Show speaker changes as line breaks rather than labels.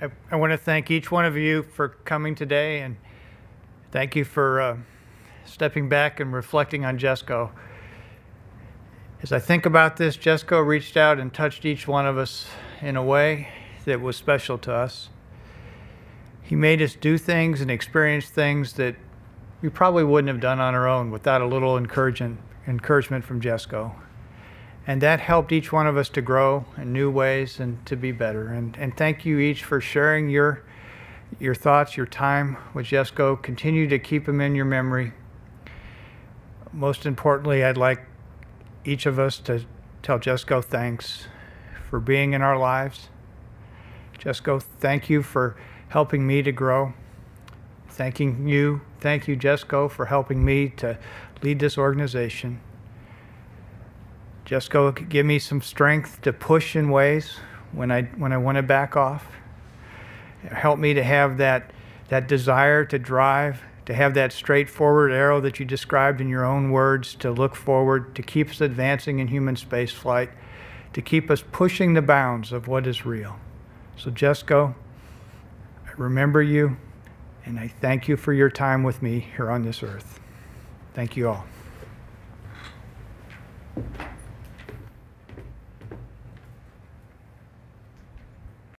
I, I want to thank each one of you for coming today and thank you for uh, stepping back and reflecting on Jesco. As I think about this, Jesco reached out and touched each one of us in a way that was special to us. He made us do things and experience things that we probably wouldn't have done on our own without a little encouragement, encouragement from Jesco. And that helped each one of us to grow in new ways and to be better. And, and thank you each for sharing your, your thoughts, your time with Jesco. Continue to keep them in your memory. Most importantly, I'd like each of us to tell Jesco thanks for being in our lives. Jesco, thank you for helping me to grow. Thanking you, thank you, Jesco, for helping me to lead this organization. Jesco, give me some strength to push in ways when I when I want to back off. Help me to have that that desire to drive, to have that straightforward arrow that you described in your own words, to look forward, to keep us advancing in human space flight, to keep us pushing the bounds of what is real. So, Jesco, I remember you, and I thank you for your time with me here on this earth. Thank you all.